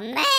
man.